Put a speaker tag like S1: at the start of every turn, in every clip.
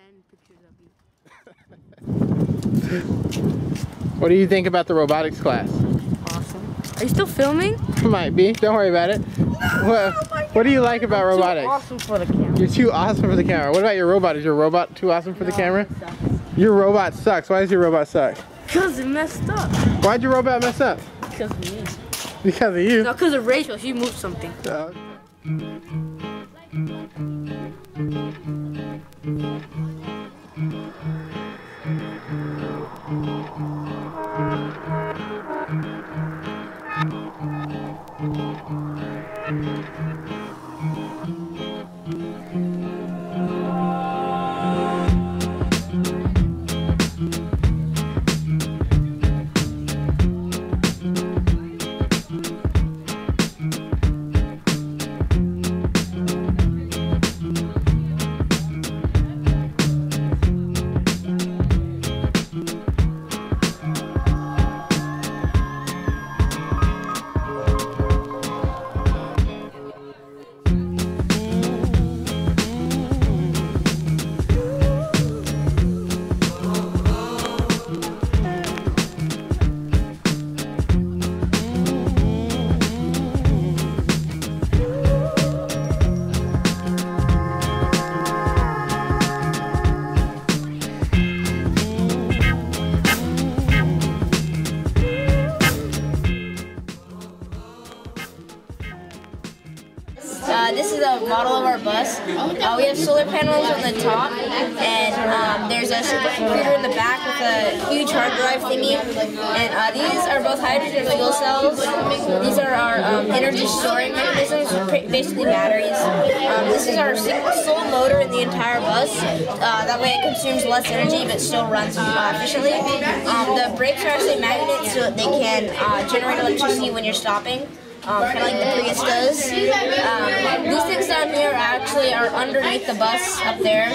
S1: 10 pictures of you.
S2: What do you think about the robotics class?
S1: Awesome. Are you still filming?
S2: Might be. Don't worry about it. what, what do you like about robotics?
S1: Too awesome for the camera.
S2: You're too awesome for the camera. What about your robot? Is your robot too awesome for the camera? Your robot sucks. Why does your robot suck?
S1: Because it messed up.
S2: Why'd your robot mess up?
S1: Because of me.
S2: Because of you.
S1: No, because of Rachel. She moved something.
S2: Uh,
S3: Uh, this is a model of our bus. Uh, we have solar panels on the top, and um, there's a supercomputer in the back with a huge hard drive thingy. And uh, these are both hydrogen fuel cells. These are our um, energy storing mechanisms, basically batteries. Um, this is our sole motor in the entire bus. Uh, that way it consumes less energy but still runs uh, efficiently. Um, the brakes are actually magnets so they can generate electricity when you're stopping um, kind of like the Prius does. These things down here actually are underneath the bus up there.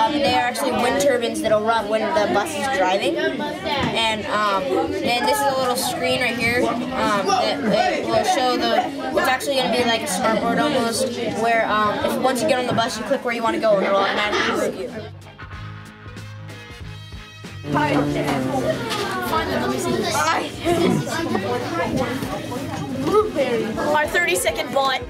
S3: Um, they are actually wind turbines that'll run when the bus is driving. And um, and this is a little screen right here um, that, that, will show the. It's actually going to be like a smartboard almost, where um, if once you get on the bus, you click where you want to go, and it'll automatically route you. Our 30 second bot.